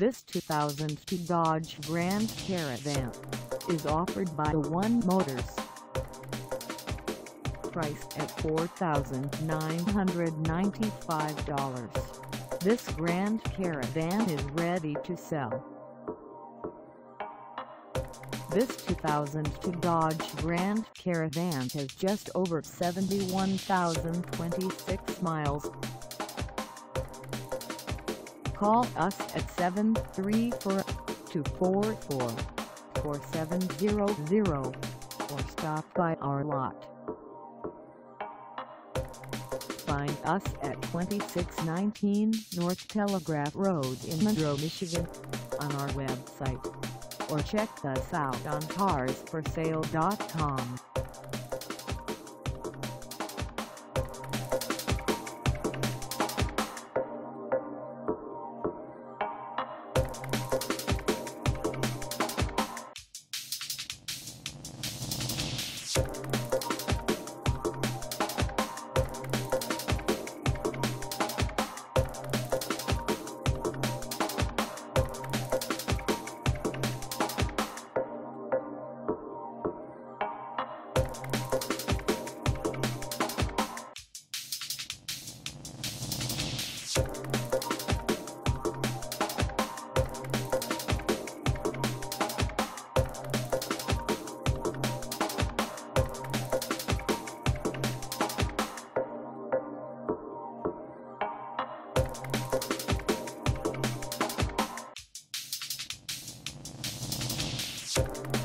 This 2002 Dodge Grand Caravan is offered by One Motors. Priced at $4,995, this Grand Caravan is ready to sell. This 2002 Dodge Grand Caravan has just over 71,026 miles. Call us at 734-244-4700 or stop by our lot. Find us at 2619 North Telegraph Road in Monroe, Michigan on our website or check us out on carsforsale.com. Thank